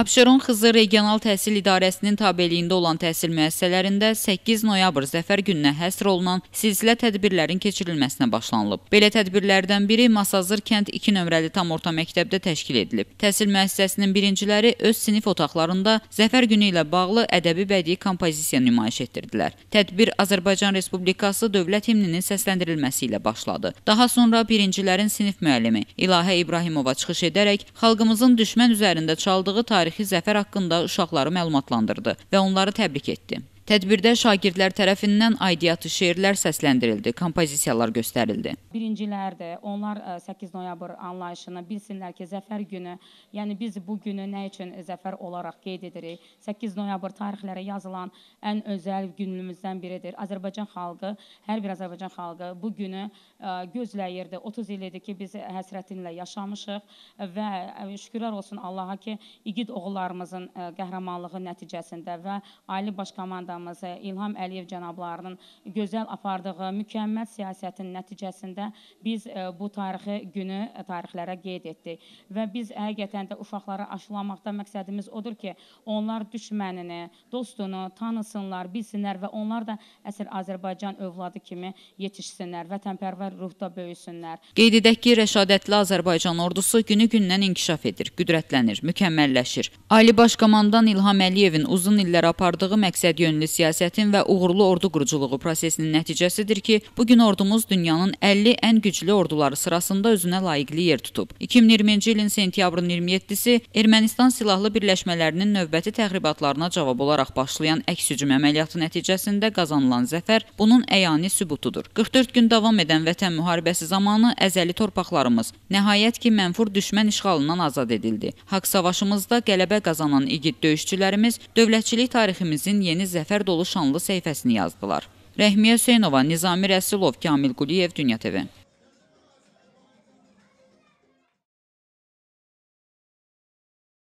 Abşeron Xızı Regional Təhsil İdarəsinin tabeliyində olan təhsil müəssisələrində 8 noyabr Zəfər gününə həsr olunan silsilə tədbirlərin keçirilməsinə başlanılıb. Belə tədbirlərdən biri Masazır kənd 2 nömrəli tam orta məktəbdə təşkil edilib. Təhsil müəssisəsinin birinciləri öz sinif otaqlarında Zəfər günü ilə bağlı ədəbi bədii kompozisiya nümayiş etdirdilər. Tədbir Azərbaycan Respublikası dövlət himninin səsləndirilməsi ilə başladı. Daha sonra birincilərin sinif müəllimi İlahə İbrahimova çıxış edərək xalqımızın düşmən üzərində çaldığı tarix tarixi zəfər haqqında uşaqları məlumatlandırdı və onları təbrik etdi. Tədbirdə şagirdlər tərəfindən aidiyyatı şeirlər səsləndirildi, kompozisiyalar göstərildi. Birincilərdir. Onlar 8 e, noyabr anlayışını bilsinlər ki, zəfər günü, yəni biz bu günü nə üçün zəfər olaraq qeyd edirik? 8 noyabr tarixlərə yazılan ən özəl günümüzdən biridir. Azərbaycan xalqı, hər bir Azərbaycan xalqı bu günü e, gözləyirdi. 30 il idi ki, biz həsrətinlə yaşamışıq və e, şükürlər olsun Allaha ki, igid oğullarımızın qəhrəmanlığı nəticəsində və ali baş komandamız komandamız İlham Əliyev cənablarının gözəl apardığı mükəmməl siyasətin nəticəsində biz e, bu tarixi günü tarixlərə qeyd etdik və biz həqiqətən də uşaqlara aşılamaqda məqsədimiz odur ki, onlar düşmənini, dostunu tanısınlar, bilsinlər və onlar da əsl Azərbaycan övladı kimi yetişsinlər, vətənpərvər ruhda böyüsünlər. Qeyd edək ki, rəşadətli Azərbaycan ordusu günü-gündən inkişaf edir, qüdrətlənir, mükəmməlləşir. Ali Baş Komandan İlham Əliyevin uzun illər apardığı məqsədyönlü siyasətin və uğurlu ordu quruculuğu prosesinin nəticəsidir ki, bu gün ordumuz dünyanın 50 ən güclü orduları sırasında özünə layiqli yer tutub. 2020-ci ilin sentyabrın 27-si Ermənistan silahlı birləşmələrinin növbəti təxribatlarına cavab olaraq başlayan əks-hücum əməliyyatı nəticəsində qazanılan zəfər bunun əyani sübutudur. 44 gün davam edən Vətən müharibəsi zamanı əzəli torpaqlarımız nəhayət ki, mənfur düşmən işğalından azad edildi. Haqq savaşımızda qələbə qazanan igid döyüşçülərimiz dövlətçilik tariximizin yeni zəfər zəfər dolu şanlı səhifəsini yazdılar. Rəhmiyə Hüseynova, Nizami Rəsulov, Kamil Quliyev, Dünya TV.